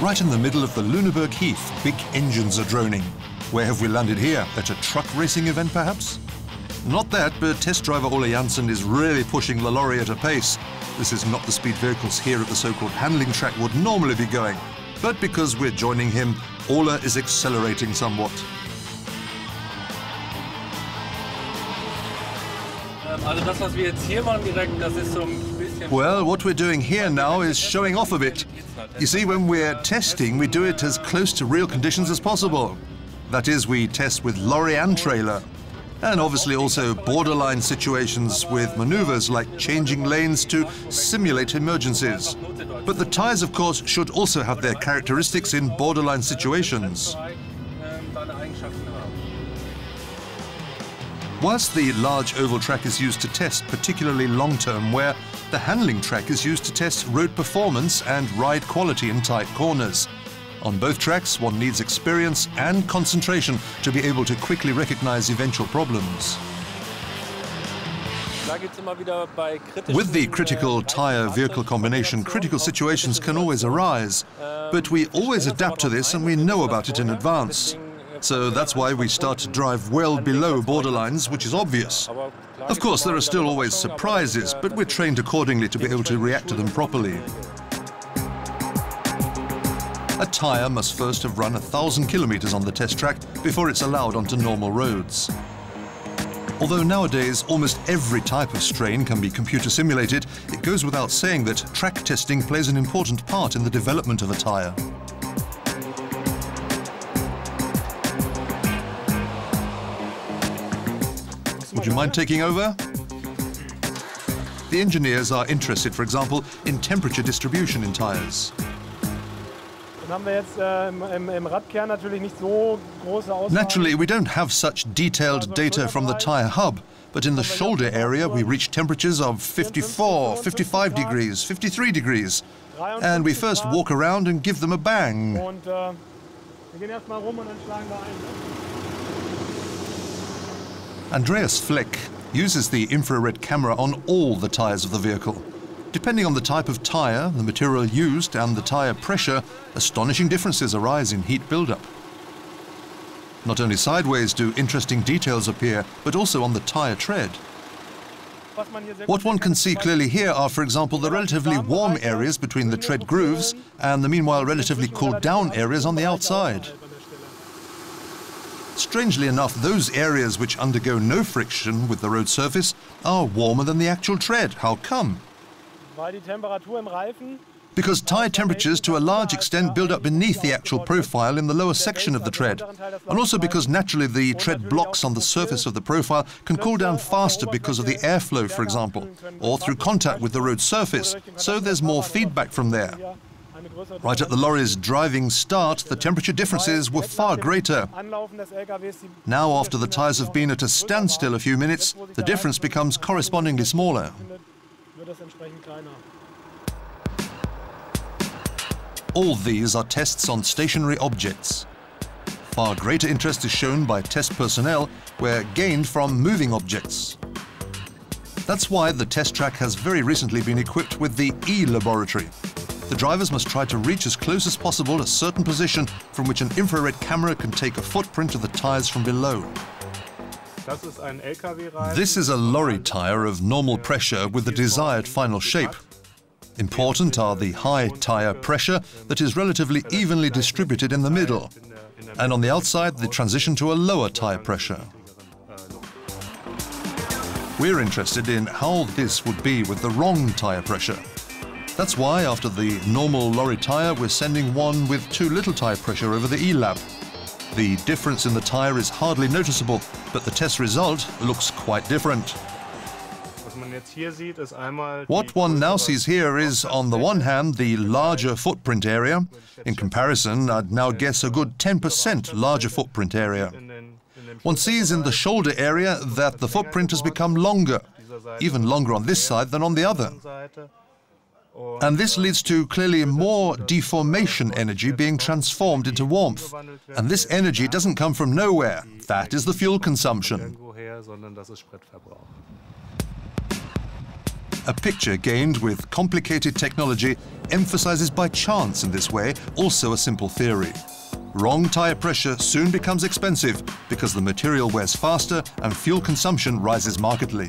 Right in the middle of the Lüneburg Heath, big engines are droning. Where have we landed here? At a truck racing event, perhaps? Not that, but test driver Ole Janssen is really pushing the lorry at a pace. This is not the speed vehicles here at the so-called handling track would normally be going. But because we're joining him, Ole is accelerating somewhat. Well, what we're doing here now is showing off a bit. You see, when we're testing, we do it as close to real conditions as possible. That is, we test with lorry and trailer. And obviously also borderline situations with maneuvers like changing lanes to simulate emergencies. But the tyres, of course, should also have their characteristics in borderline situations. Whilst the large oval track is used to test particularly long-term wear, the handling track is used to test road performance and ride quality in tight corners. On both tracks, one needs experience and concentration to be able to quickly recognize eventual problems. With the critical tyre-vehicle combination, critical situations can always arise, but we always adapt to this and we know about it in advance. So that's why we start to drive well below borderlines, which is obvious. Of course, there are still always surprises, but we're trained accordingly to be able to react to them properly. A tyre must first have run a thousand kilometers on the test track before it's allowed onto normal roads. Although nowadays almost every type of strain can be computer simulated, it goes without saying that track testing plays an important part in the development of a tyre. Would you mind taking over? The engineers are interested, for example, in temperature distribution in tyres. Naturally, we don't have such detailed data from the tyre hub, but in the shoulder area we reach temperatures of 54, 55 degrees, 53 degrees. And we first walk around and give them a bang. Andreas Fleck uses the infrared camera on all the tyres of the vehicle. Depending on the type of tyre, the material used and the tyre pressure, astonishing differences arise in heat buildup. Not only sideways do interesting details appear, but also on the tyre tread. What one can see clearly here are, for example, the relatively warm areas between the tread grooves and the meanwhile relatively cooled down areas on the outside. Strangely enough, those areas which undergo no friction with the road surface are warmer than the actual tread. How come? Because tyre temperatures to a large extent build up beneath the actual profile in the lower section of the tread. And also because naturally the tread blocks on the surface of the profile can cool down faster because of the airflow, for example, or through contact with the road surface, so there's more feedback from there. Right at the lorry's driving start, the temperature differences were far greater. Now, after the tyres have been at a standstill a few minutes, the difference becomes correspondingly smaller. All these are tests on stationary objects. Far greater interest is shown by test personnel where gained from moving objects. That's why the test track has very recently been equipped with the E-laboratory, the drivers must try to reach as close as possible a certain position from which an infrared camera can take a footprint of the tyres from below. This is a lorry tyre of normal pressure with the desired final shape. Important are the high tyre pressure that is relatively evenly distributed in the middle, and on the outside the transition to a lower tyre pressure. We're interested in how this would be with the wrong tyre pressure. That's why, after the normal lorry tyre, we're sending one with too little tyre pressure over the E-Lab. The difference in the tyre is hardly noticeable, but the test result looks quite different. What one now sees here is, on the one hand, the larger footprint area. In comparison, I'd now guess a good 10% larger footprint area. One sees in the shoulder area that the footprint has become longer, even longer on this side than on the other. And this leads to clearly more deformation energy being transformed into warmth. And this energy doesn't come from nowhere. That is the fuel consumption. A picture gained with complicated technology emphasizes by chance in this way also a simple theory. Wrong tyre pressure soon becomes expensive because the material wears faster and fuel consumption rises markedly.